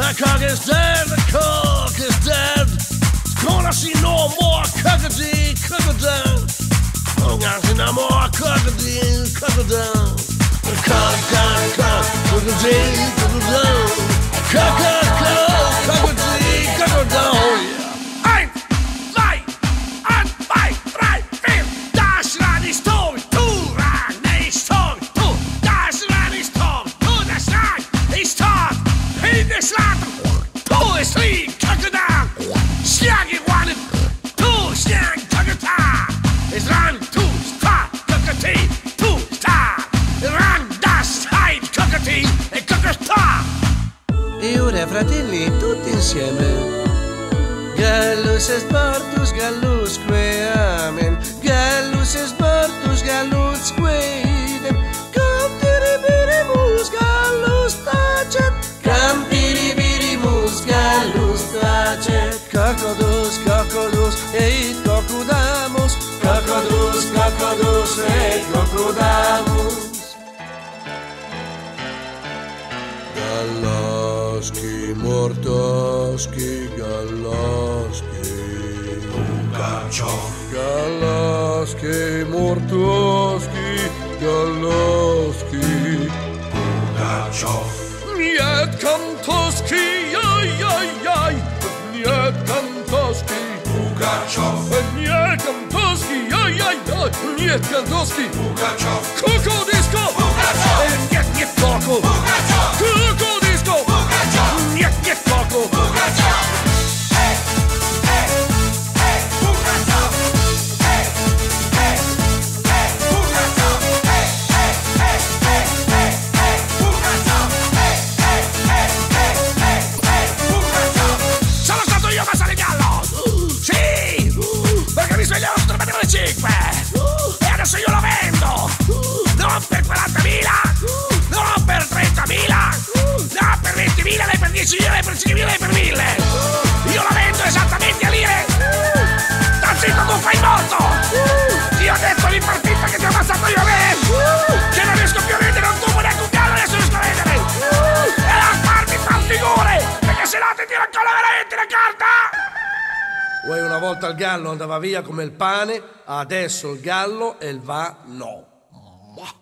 The cock is dead. The cock is dead. Gonna see no more crocodile, crocodile. Oh, gonna see no more crocodile, crocodile. The cock, cock, cock, crocodile, crocodile. fratelli tutti insieme. Gallus est partus, gallusque, amen. Gallus est partus, gallusque, idem. Campiribirimus, gallus tacet. Campiribirimus, gallus tacet. Cacodus, cacodus, eit cocudamus. Cacodus, cacodus, eit cocudamus. Mortaski, Galaski. Pugaczov, Galaski, Mortaski, Galaski. Pugaczov, Niet Kantoski, jaj, jaj, jaj. Niet Kantoski, niet Kantoski, jaj, jaj, jaj. Niet Kantoski. Pugaczov, Koko disco. Niet, niet koko. 10 per 5.000 per 1000. Io la vendo esattamente a lire. Sta zitto tu fai morto. Ti ho detto lì che ti ho ammazzato io a me. Che non riesco più a vendere un tubo neanche un gallo, adesso riesco a vendere. E non farmi far figure, perché se no ti tiro ancora veramente la carta. Uè, una volta il gallo andava via come il pane, adesso il gallo e il va no. Mua.